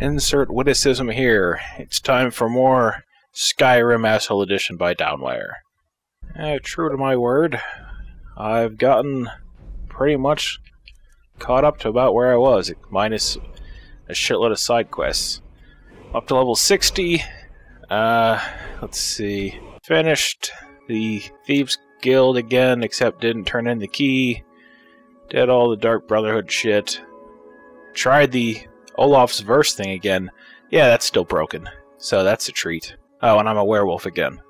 Insert witticism here. It's time for more Skyrim Asshole Edition by Downwhere. Uh, true to my word, I've gotten pretty much caught up to about where I was, minus a shitload of side quests. Up to level 60. Uh, let's see. Finished the Thieves Guild again, except didn't turn in the key. Did all the Dark Brotherhood shit. Tried the Olaf's verse thing again. Yeah, that's still broken. So that's a treat. Oh, and I'm a werewolf again.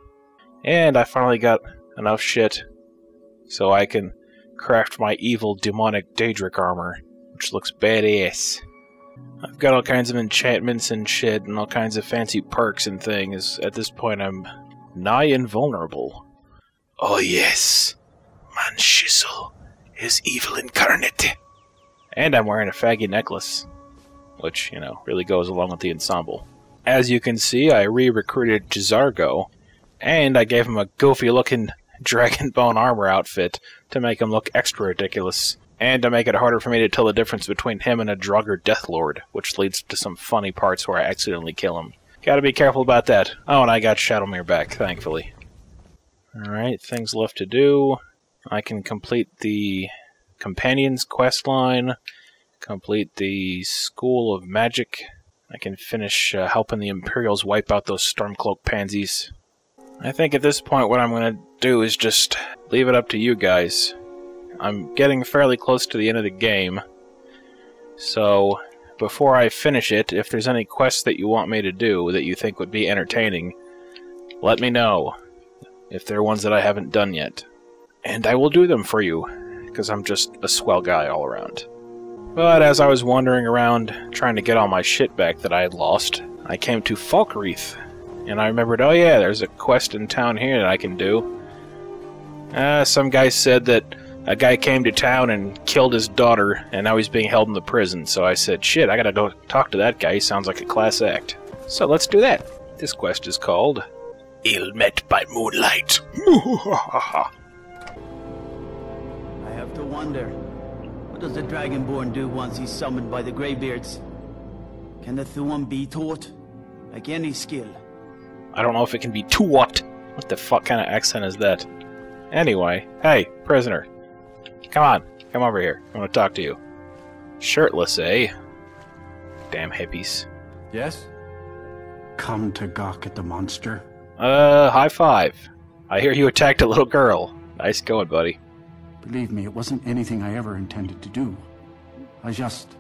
And I finally got enough shit so I can craft my evil demonic Daedric armor, which looks badass. I've got all kinds of enchantments and shit and all kinds of fancy perks and things. At this point, I'm nigh invulnerable. Oh yes, Manshizzle is evil incarnate. And I'm wearing a faggy necklace, which, you know, really goes along with the ensemble. As you can see, I re-recruited J'zargo, and I gave him a goofy-looking dragon bone armor outfit to make him look extra ridiculous, and to make it harder for me to tell the difference between him and a Draugr Deathlord, which leads to some funny parts where I accidentally kill him. Gotta be careful about that. Oh, and I got Shadowmere back, thankfully. Alright, things left to do. I can complete the Companions quest line, complete the School of Magic. I can finish uh, helping the Imperials wipe out those Stormcloak pansies. I think at this point what I'm going to do is just leave it up to you guys. I'm getting fairly close to the end of the game, so before I finish it, if there's any quests that you want me to do that you think would be entertaining, let me know, if they're ones that I haven't done yet. And I will do them for you, because I'm just a swell guy all around. But as I was wandering around trying to get all my shit back that I had lost, I came to Falkreath, and I remembered, oh yeah, there's a quest in town here that I can do. Uh, some guy said that a guy came to town and killed his daughter, and now he's being held in the prison, so I said, shit, I gotta go talk to that guy, he sounds like a class act. So let's do that. This quest is called Ill Met by Moonlight. I have to wonder, what does the Dragonborn do once he's summoned by the Greybeards? Can the Thu'um be taught? Like any skill? I don't know if it can be taught. What the fuck kind of accent is that? Anyway, hey, prisoner. Come on, come over here. I want to talk to you. Shirtless, eh? Damn hippies. Yes? Come to gawk at the monster? Uh, high five. I hear you attacked a little girl. Nice going, buddy. Believe me, it wasn't anything I ever intended to do. I just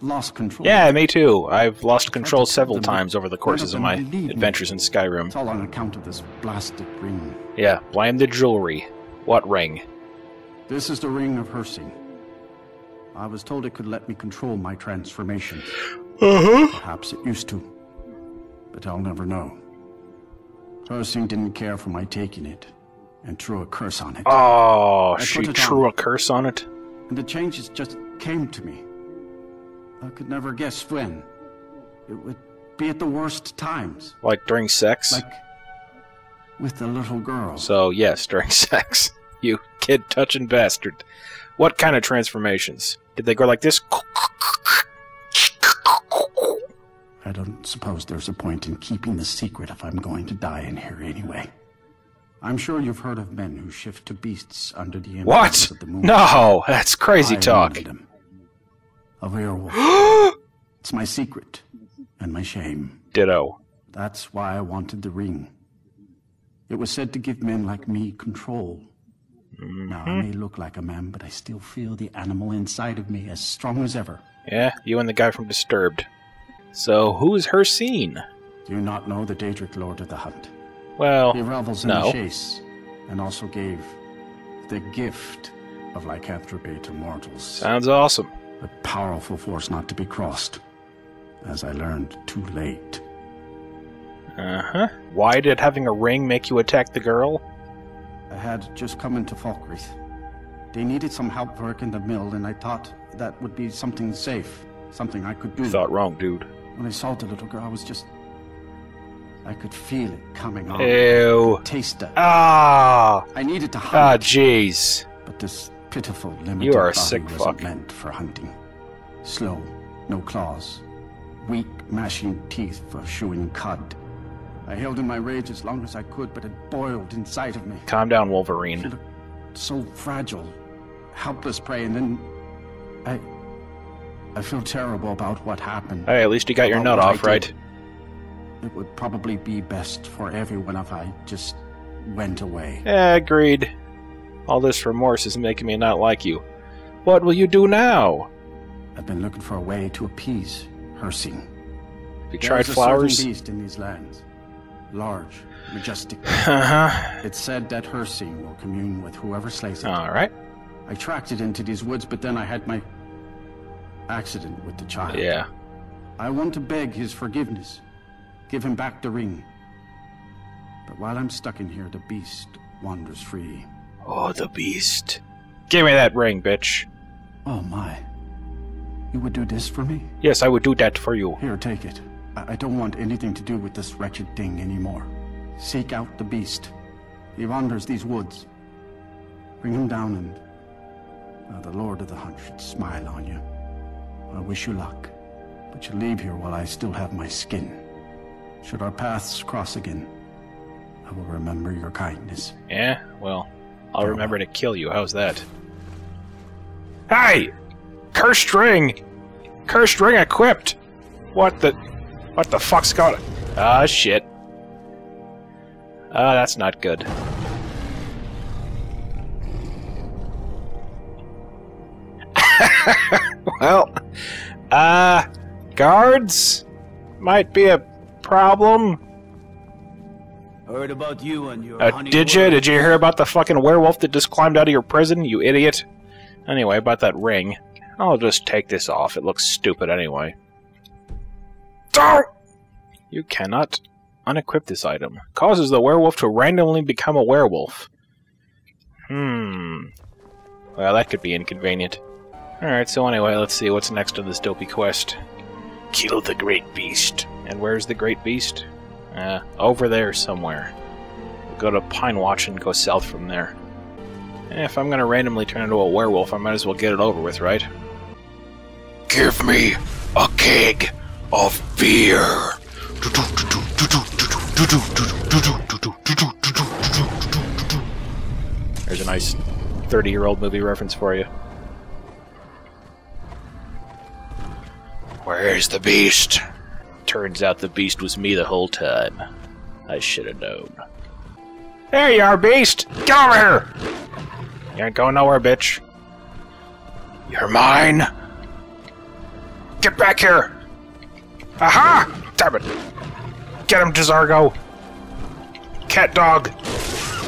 lost control. Yeah, me too. I've lost control several times over the courses of my None of them believe me. adventures in Skyrim. It's all on account of this blasted ring. Yeah, blame the jewelry. What ring? This is the ring of Hircine. I was told it could let me control my transformations. Uh-huh. Perhaps it used to. But I'll never know. Hircine didn't care for my taking it, and threw a curse on it. Oh, I she threw on. a curse on it? And the changes just came to me. I could never guess when. It would be at the worst times. Like during sex? Like with the little girl. So, yes, during sex. You kid touching bastard. What kind of transformations? Did they go like this? I don't suppose there's a point in keeping the secret if I'm going to die in here anyway. I'm sure you've heard of men who shift to beasts under the influence What? of the moon. No, that's crazy I talk. them. A werewolf. it's my secret and my shame. Ditto. That's why I wanted the ring. It was said to give men like me control. Now, I mm-hmm. may look like a man, but I still feel the animal inside of me as strong as ever. Yeah, you and the guy from Disturbed. So, who's Hircine? Do you not know the Daedric Lord of the Hunt? Well, He revels in no. the chase, and also gave the gift of lycanthropy to mortals. Sounds awesome. A powerful force not to be crossed, as I learned too late. Uh huh. Why did having a ring make you attack the girl? I had just come into Falkreath. They needed some help working the mill, and I thought that would be something safe, something I could do. You thought wrong, dude. When I saw the little girl, I was just. I could feel it coming on. Ew. Taste it. Ah! I needed to hunt. Ah, jeez. but this pitiful, limited You are a sick wasn't fuck. meant for hunting. Slow, no claws, weak, mashing teeth for chewing cud. I held in my rage as long as I could, but it boiled inside of me. Calm down, Wolverine. so fragile, helpless prey, and then I. I feel terrible about what happened. Hey, at least you got your nut off, right? It would probably be best for everyone if I just went away. Yeah, agreed. All this remorse is making me not like you. What will you do now? I've been looking for a way to appease Hircine. Have you tried a flowers? certain beast in these lands, large, majestic. Uh-huh. it's said that Hircine will commune with whoever slays it. Alright. I tracked it into these woods, but then I had my accident with the child. Yeah. I want to beg his forgiveness. Give him back the ring. But while I'm stuck in here, the beast wanders free. Oh, the beast. Give me that ring, bitch. Oh my. You would do this for me? Yes, I would do that for you. Here, take it. I, I don't want anything to do with this wretched thing anymore. Seek out the beast. He wanders these woods. Bring him down and. uh, the Lord of the Hunt should smile on you. I wish you luck. But you leave here while I still have my skin. Should our paths cross again, I will remember your kindness. Yeah? Well, I'll remember to kill you. How's that? Hey! Cursed ring! Cursed ring equipped! What the... What the fuck's going... Ah, shit. Ah, that's not good. well, uh, guards might be a problem. Heard about you and your Uh, honey did you? Did you hear about the fucking werewolf that just climbed out of your prison, you idiot? Anyway, about that ring. I'll just take this off. It looks stupid anyway. Don't! You cannot unequip this item. Causes the werewolf to randomly become a werewolf. Hmm. Well, that could be inconvenient. Alright, so anyway, let's see what's next on this dopey quest. Kill the great beast. And where's the great beast? Uh, over there somewhere go to Pinewatch and go south from there. Eh, If I'm gonna randomly turn into a werewolf, I might as well get it over with, right? Give me a keg of beer. There's a nice 30 year old movie reference for you. Where's the beast? Turns out the beast was me the whole time. I should have known. There you are, beast! Get over here! You ain't going nowhere, bitch. You're mine! Get back here! Aha! Damn it! Get him, J'zargo! Cat dog!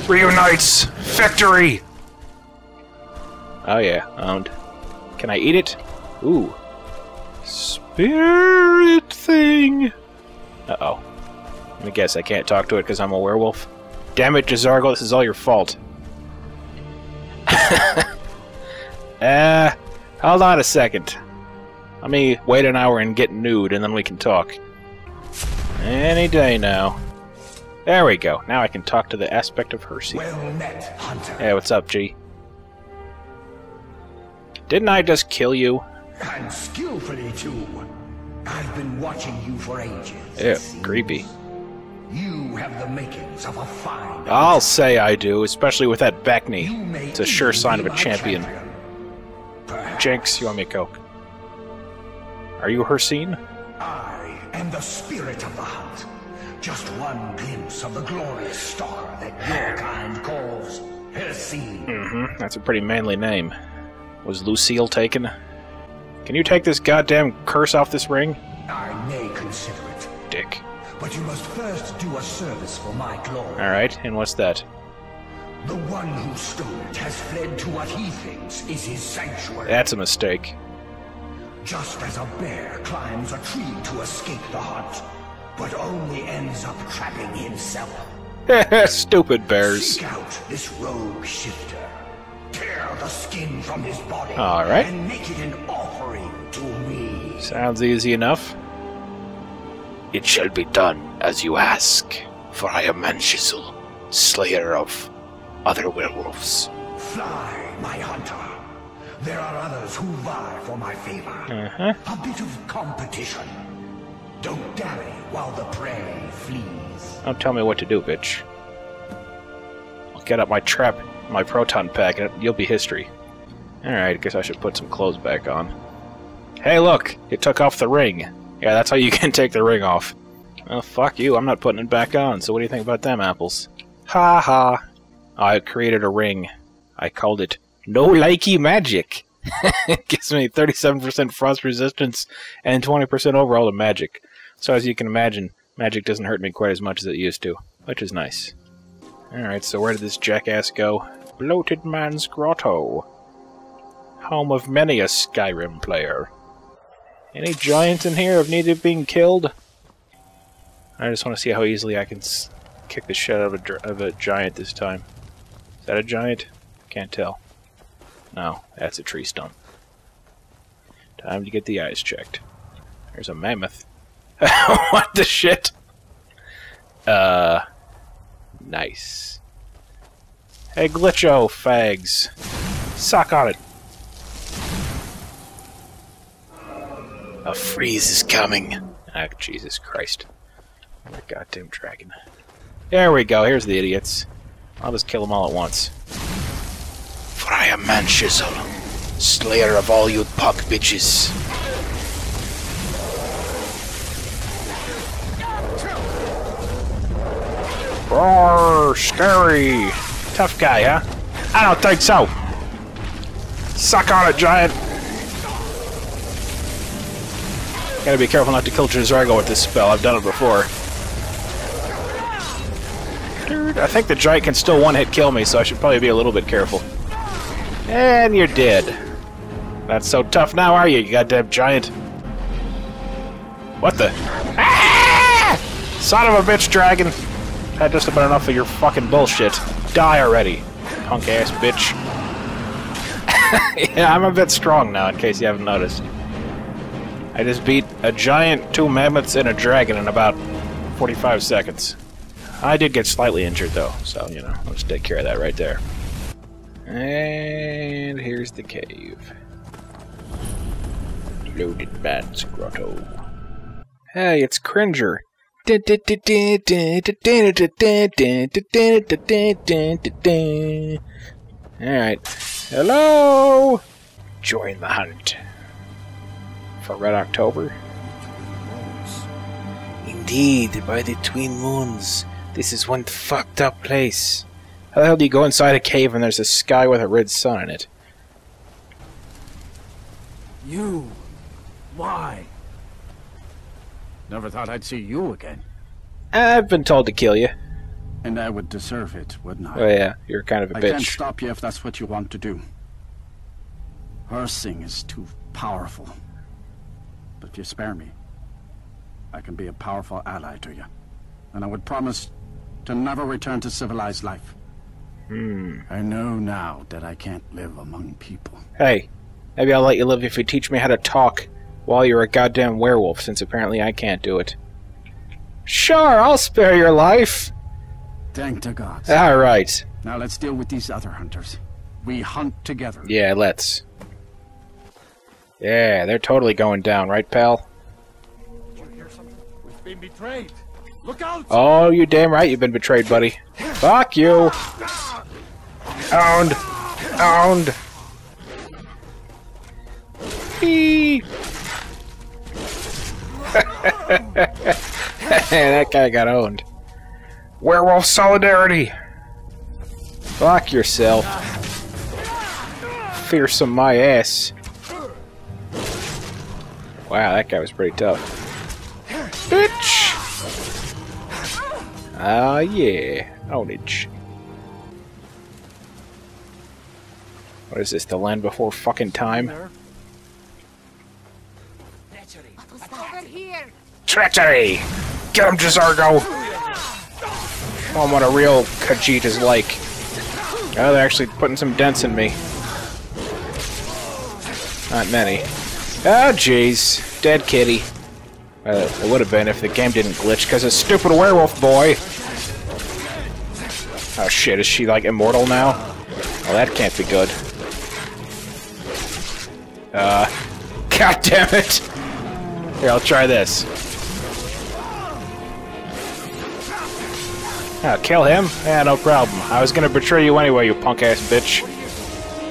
Reunites! Victory! Oh yeah, owned. Can I eat it? Ooh. Spirit thing! Uh-oh. Let me guess, I can't talk to it because I'm a werewolf. Damn it, J'zargo, this is all your fault. uh, hold on a second. Let me wait an hour and get nude, and then we can talk. Any day now. There we go. Now I can talk to the aspect of Hircine. Well met, Hunter. Hey, what's up, G? Didn't I just kill you? And skillfully, too. I've been watching you for ages. seems. creepy. You have the makings of a fine. I'll say I do, especially with that back knee. It's a sure sign of a champion. Perhaps Jinx, you want me a coke? Are you Hircine? I am the spirit of the hunt. Just one glimpse of the glorious star that your kind calls Hircine. Mm-hmm. That's a pretty manly name. Was Lucille taken? Can you take this goddamn curse off this ring? I may consider it, Dick. but you must first do a service for my glory. Alright, and what's that? The one who stole it has fled to what he thinks is his sanctuary. That's a mistake. Just as a bear climbs a tree to escape the hunt, but only ends up trapping himself. Stupid bears. Seek out this rogue shifter. Tear the skin from his body. All right. And make it an me. Sounds easy enough. It shall be done as you ask, for I am Manshizzle, slayer of other werewolves. Fly, my hunter. There are others who vie for my favor. Uh-huh. A bit of competition. Don't dally while the prey flees. Don't tell me what to do, bitch. I'll get up my trap, my proton pack, and you'll be history. Alright, I guess I should put some clothes back on. Hey, look! It took off the ring. Yeah, that's how you can take the ring off. Well, fuck you, I'm not putting it back on, so what do you think about them apples? Ha ha! I created a ring. I called it No Likey Magic. it gives me 37% frost resistance and 20% overall to magic. So as you can imagine, magic doesn't hurt me quite as much as it used to, which is nice. Alright, so where did this jackass go? Bloated Man's Grotto. Home of many a Skyrim player. Any giants in here have needed being killed? I just want to see how easily I can kick the shit out of a, of a giant this time. Is that a giant? Can't tell. No, that's a tree stump. Time to get the eyes checked. There's a mammoth. what the shit? Uh, nice. Hey, Glitcho, fags. Suck on it. A freeze is coming. Ah, Jesus Christ. What a goddamn dragon. There we go, here's the idiots. I'll just kill them all at once. For I am Manshizzle, slayer of all you puck bitches. Roar, scary. Tough guy, huh? I don't think so. Suck on it, giant. Gotta be careful not to kill J'zargo with this spell. I've done it before. Dude, I think the giant can still one-hit kill me, so I should probably be a little bit careful. And you're dead. Not so tough now, are you, you goddamn giant? What the? Ah! Son of a bitch, dragon! Had just about enough of your fucking bullshit. Die already, punk ass bitch. yeah, I'm a bit strong now, in case you haven't noticed. I just beat a giant, two mammoths, and a dragon in about 45 seconds. I did get slightly injured, though, so, you know, let's take care of that right there. And here's the cave. Bloated Man's Grotto. Hey, it's Cringer. Alright. Hello! Join the hunt. For Red October? Indeed, by the twin moons. This is one fucked up place. How the hell do you go inside a cave and there's a sky with a red sun in it? You? Why? Never thought I'd see you again. I've been told to kill you. And I would deserve it, wouldn't I? Oh yeah, you're kind of a I bitch. I can't stop you if that's what you want to do. Hircine is too powerful. But if you spare me, I can be a powerful ally to you. And I would promise to never return to civilized life. Hmm. I know now that I can't live among people. Hey, maybe I'll let you live if you teach me how to talk while you're a goddamn werewolf, since apparently I can't do it. Sure, I'll spare your life. Thank the gods. Alright. Now let's deal with these other hunters. We hunt together. Yeah, let's. Yeah, they're totally going down, right, pal? We've been betrayed. Look out! Oh, you damn right you've been betrayed, buddy. Fuck you! Owned! Owned! Eee. that guy got owned. Werewolf solidarity! Fuck yourself. Fearsome my ass. Wow, that guy was pretty tough. Bitch! Ah, yeah. Ownage. What is this, the land before fucking time? Treachery! Get him, J'zargo! Show him what a real Khajiit is like. Oh, they're actually putting some dents in me. Not many. Ah, oh, jeez. Dead kitty. Uh, it would have been if the game didn't glitch, because of stupid werewolf boy! Oh shit, is she, like, immortal now? Well, that can't be good. Uh... God damn it! Here, I'll try this. Oh, kill him? Yeah, no problem. I was gonna betray you anyway, you punk-ass bitch.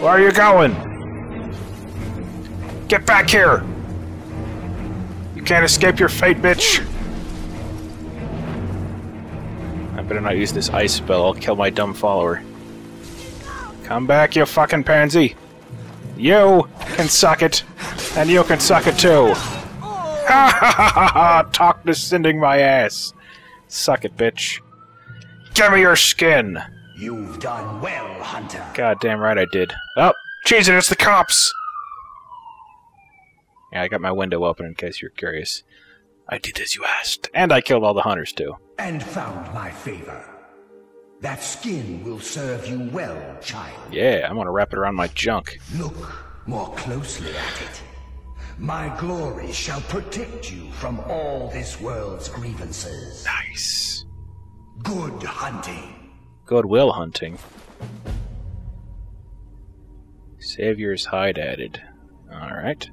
Where are you going? Get back here! You can't escape your fate, bitch! I better not use this ice spell, I'll kill my dumb follower. Come back, you fucking pansy! You can suck it, and you can suck it too! Ha ha ha ha ha! Talk descending my ass! Suck it, bitch. Give me your skin! You've done well, Hunter. God damn right I did. Oh, Jesus, it's the cops! Yeah, I got my window open in case you're curious. I did as you asked. And I killed all the hunters, too. And found my favor. That skin will serve you well, child. Yeah, I'm gonna wrap it around my junk. Look more closely at it. My glory shall protect you from all this world's grievances. Nice. Good hunting. Goodwill hunting. Savior's hide added. Alright.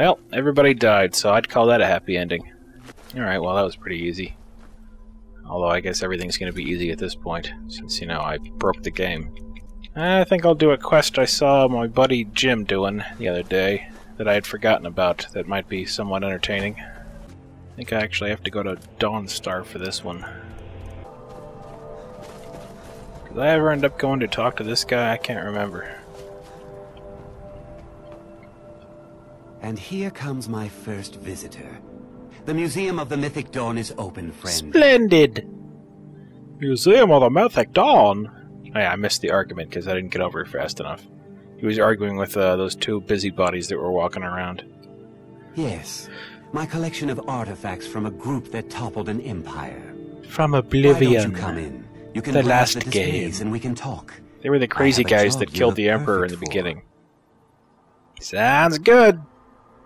Well, everybody died, so I'd call that a happy ending. Alright, well that was pretty easy. Although I guess everything's going to be easy at this point, since, you know, I broke the game. I think I'll do a quest I saw my buddy Jim doing the other day that I had forgotten about that might be somewhat entertaining. I think I actually have to go to Dawnstar for this one. Did I ever end up going to talk to this guy? I can't remember. And here comes my first visitor. The Museum of the Mythic Dawn is open, friend. Splendid! Museum of the Mythic Dawn? Oh, yeah, I missed the argument because I didn't get over it fast enough. He was arguing with uh, those two busybodies that were walking around. Yes, my collection of artifacts from a group that toppled an empire. From Oblivion. Why don't you come in? You can The last the game. and we can talk. They were the crazy guys that killed the Emperor in the for. beginning. Sounds good!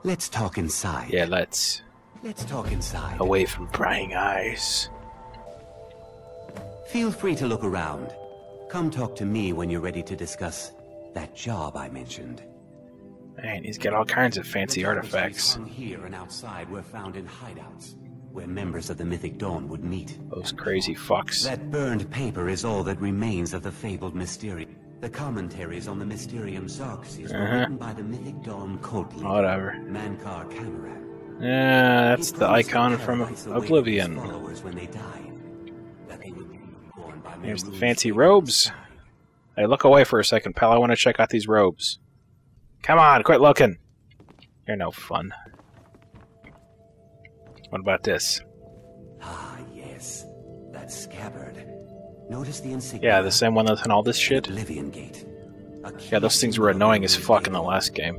Let's talk inside. Yeah, let's. Let's talk inside. Away from prying eyes. Feel free to look around. Come talk to me when you're ready to discuss that job I mentioned. Man, he's got all kinds of fancy artifacts. here and outside were found in hideouts, where members of the Mythic Dawn would meet. Those crazy fucks. That burned paper is all that remains of the fabled Mysterium. The commentaries on the Mysterium Xarxes were Uh-huh. written by the Mythic cult leader, Whatever. Mankar Camoran. Yeah, that's the icon from Kellites awaited his Oblivion. followers when they died, that they would be born by There's the fancy robes. Hey, look away for a second, pal. I want to check out these robes. Come on, quit looking. You're no fun. What about this? Ah, yes. That scabbard. Notice the insignia. Yeah, the same one that's in all this shit. Oblivion Gate. Yeah, those things were annoying as fuck in the last game.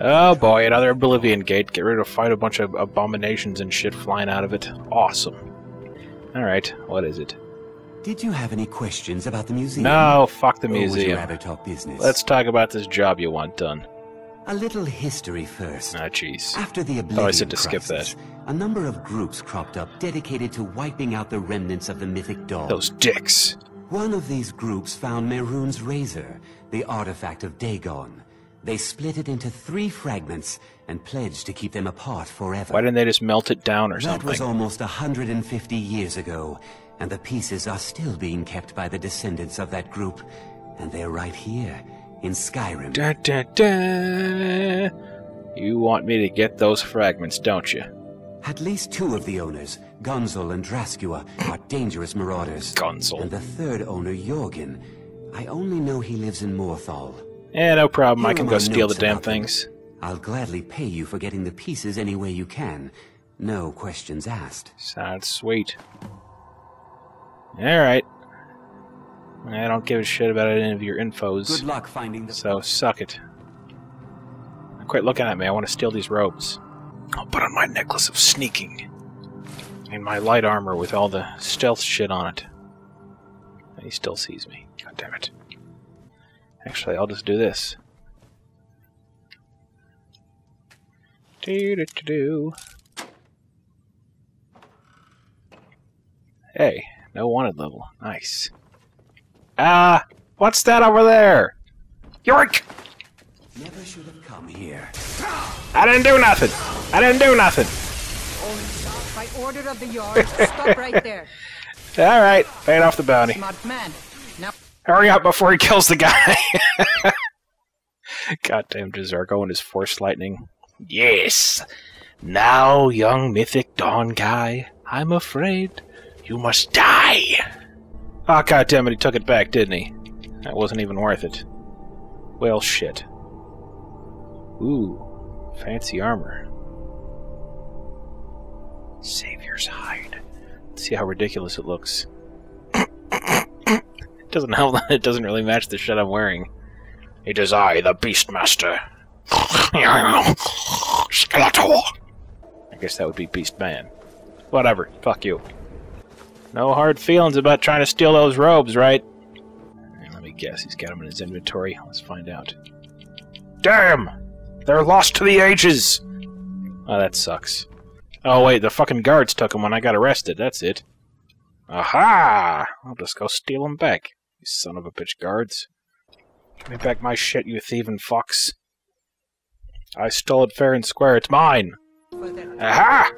Oh boy, another Oblivion Gate. Get ready to fight a bunch of abominations and shit flying out of it. Awesome. Alright, what is it? Did you have any questions about the museum? No, fuck the Or would you museum. rather talk business? Let's talk about this job you want done. A little history first. Ah, jeez. After the Oblivion I said to skip that. a number of groups cropped up dedicated to wiping out the remnants of the Mythic Dawn. Those dicks. One of these groups found Mehrunes razor, the artifact of Dagon. They split it into three fragments and pledged to keep them apart forever. Why didn't they just melt it down or something? That was almost 150 years ago, and the pieces are still being kept by the descendants of that group. And they're right here, in Skyrim. Da, da, da. You want me to get those fragments, don't you? At least two of the owners, Ghunzul and Drascua, are dangerous marauders. Ghunzul. And the third owner, Jorgen, I only know he lives in Morthal. Yeah, no problem. I can go steal the damn them. things. I'll gladly pay you for getting the pieces any way you can. No questions asked. Sounds sweet. Alright. I don't give a shit about any of your infos. Good luck finding the... So suck it. Quit looking at me. I want to steal these robes. I'll put on my necklace of sneaking. And my light armor with all the stealth shit on it. And he still sees me. God damn it. Actually, I'll just do this. Do do do do. Hey, no wanted level. Nice. Ah, what's that over there? York! Never should have come here. I didn't do nothing. I didn't do nothing. By order of the Jarl, stop right there. Alright, paid off the bounty. Smart man. Now Hurry up before he kills the guy! Goddamn J'zargo and his force lightning. Yes! Now, young mythic dawn guy, I'm afraid you must die! Ah, oh, goddamn it, he took it back, didn't he? That wasn't even worth it. Well, shit. Ooh, fancy armor. Savior's hide. Let's see how ridiculous it looks. it doesn't help that it doesn't really match the shit I'm wearing. It is I, the Beastmaster. Skeletor! I guess that would be Beastman. Whatever, fuck you. No hard feelings about trying to steal those robes, right? Let me guess, he's got them in his inventory. Let's find out. Damn! They're lost to the ages! Oh, that sucks. Oh, wait, the fucking guards took them when I got arrested. That's it. Aha! I'll just go steal them back. You son of a bitch guards. Give me back my shit, you thieving fox. I stole it fair and square. It's mine! Aha!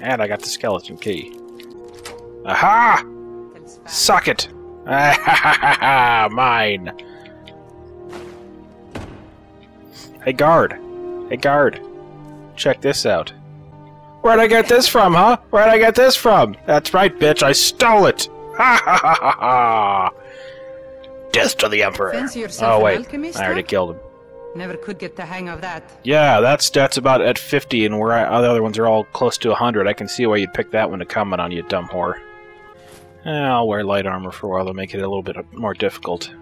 And I got the skeleton key. Aha! Suck it! Mine! Hey, guard! Hey, guard! Check this out. Where'd I get this from, huh? Where'd I get this from? That's right, bitch, I stole it! Ha ha ha ha ha! Death to the Emperor! Oh, wait. I already killed him. never could get the hang of that. Yeah, that stat's about at 50, and where I, the other ones are all close to 100. I can see why you'd pick that one to comment on, you dumb whore. Eh, I'll wear light armor for a while to make it a little bit more difficult.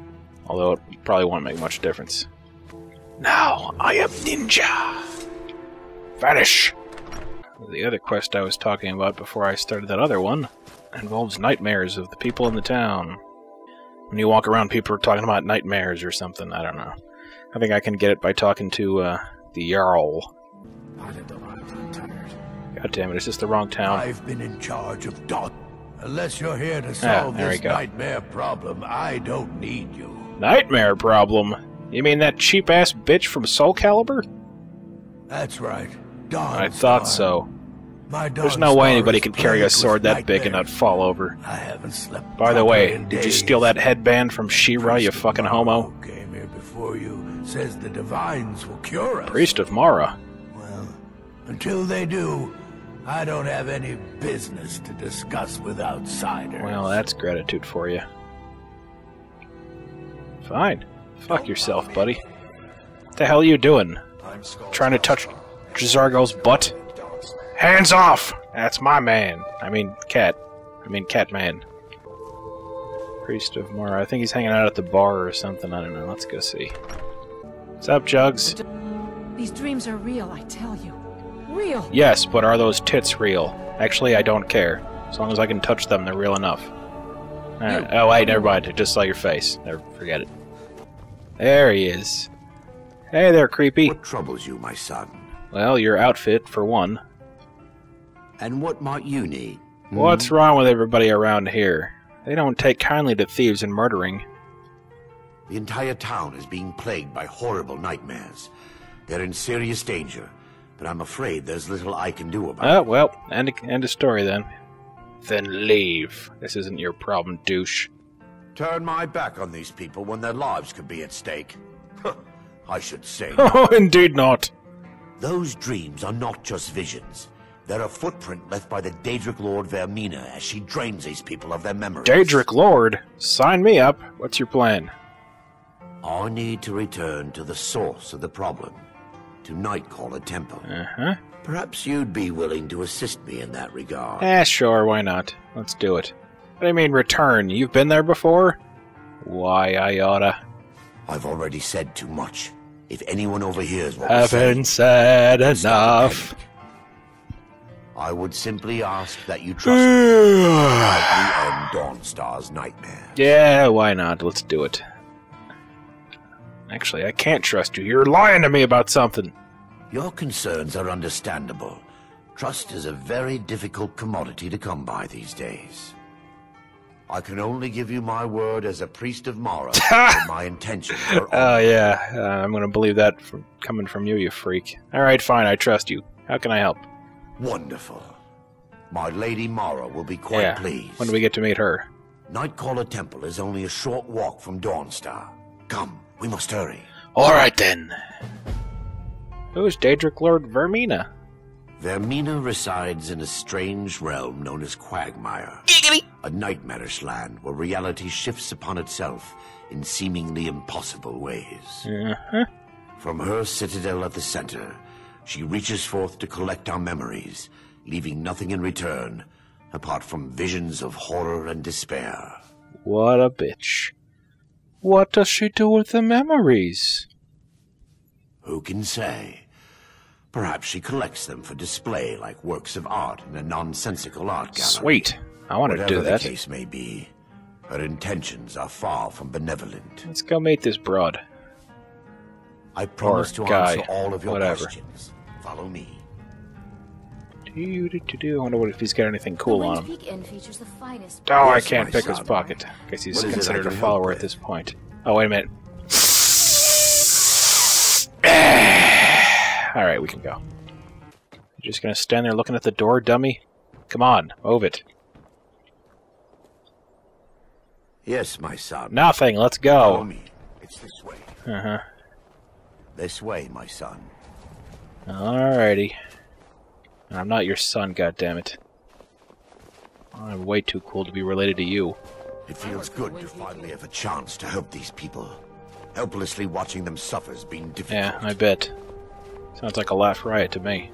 Although it probably won't make much difference. Now, I am Ninja! Vanish! The other quest I was talking about before I started that other one involves nightmares of the people in the town. When you walk around, people are talking about nightmares or something. I don't know. I think I can get it by talking to uh, the Jarl. God damn it, is this the wrong town? I've been in charge of Dot. Unless you're here to Ah, solve we this nightmare problem, I don't need you. Nightmare problem? You mean that cheap ass bitch from Soul Calibur? That's right. Dawn I thought so. My There's no way anybody could carry a sword that big and not fall over. I haven't slept By the way, did you steal that headband from She-Ra, you fucking homo? Came here before you says the divines will cure us. Priest of Mara. Well, until they do, I don't have any business to discuss with outsiders. Well, that's gratitude for you. Fine. Fuck yourself, buddy. What the hell are you doing? Trying to touch J'zargo's butt? Hands off! That's my man. I mean, cat. I mean, cat man. Priest of Mara. I think he's hanging out at the bar or something. I don't know. Let's go see. What's up, Jugs? These dreams are real, I tell you. Real. Yes, but are those tits real? Actually, I don't care. As long as I can touch them, they're real enough. Alright. Oh, wait, never mind. I just saw your face. Never forget it. There he is. Hey there, creepy. What troubles you, my son? Well, your outfit, for one. And what might you need? What's wrong with everybody around here? They don't take kindly to thieves and murdering. The entire town is being plagued by horrible nightmares. They're in serious danger, but I'm afraid there's little I can do about Oh, it. well, end, end of story then. Then leave. This isn't your problem, douche. Turn my back on these people when their lives could be at stake. I should say. Oh, indeed not. Those dreams are not just visions. They're a footprint left by the Daedric Lord Vaermina as she drains these people of their memories. Daedric Lord, sign me up. What's your plan? I need to return to the source of the problem, to Nightcaller Temple. Uh-huh. Perhaps you'd be willing to assist me in that regard. Eh, sure, why not? Let's do it. Do mean return? You've been there before? Why, I oughta. I've already said too much. If anyone overhears what Haven't said enough. I would simply ask that you trust me. Help me end Dawnstar's nightmare. yeah, why not? Let's do it. Actually, I can't trust you. You're lying to me about something. Your concerns are understandable. Trust is a very difficult commodity to come by these days. I can only give you my word as a priest of Mara my intentions are Oh, yeah. Uh, I'm gonna believe that from, coming from you, you freak. Alright, fine, I trust you. How can I help? Wonderful. My Lady Mara will be quite yeah. pleased. When do we get to meet her? Nightcaller Temple is only a short walk from Dawnstar. Come, we must hurry. Alright then. Who's Daedric Lord Vaermina? Vaermina resides in a strange realm known as Quagmire. A nightmarish land where reality shifts upon itself in seemingly impossible ways. Uh-huh. From her citadel at the center, she reaches forth to collect our memories, leaving nothing in return apart from visions of horror and despair. What a bitch. What does she do with the memories? Who can say? Perhaps she collects them for display like works of art in a nonsensical art gallery. Sweet. I want to Whatever do the that. case may be, her intentions are far from benevolent. Let's go meet this broad. I promise to guy, answer all of your whatever. questions. Follow me. Do, do, do, do. I wonder what if he's got anything cool on him. Peak Inn features the finest. Oh, I can't pick his son. pocket. Guess he's What is it I considered a follower at this point. Oh, wait a minute. Alright, we can go. You're just gonna stand there looking at the door, dummy? Come on, move it. Yes, my son. Nothing, let's Follow go. me. It's this way. Uh huh. This way, my son. Alrighty. I'm not your son, goddammit. I'm way too cool to be related to you. It feels good to finally have a chance to help these people. Helplessly watching them suffer's been difficult. Yeah, I bet. Sounds like a laugh riot to me.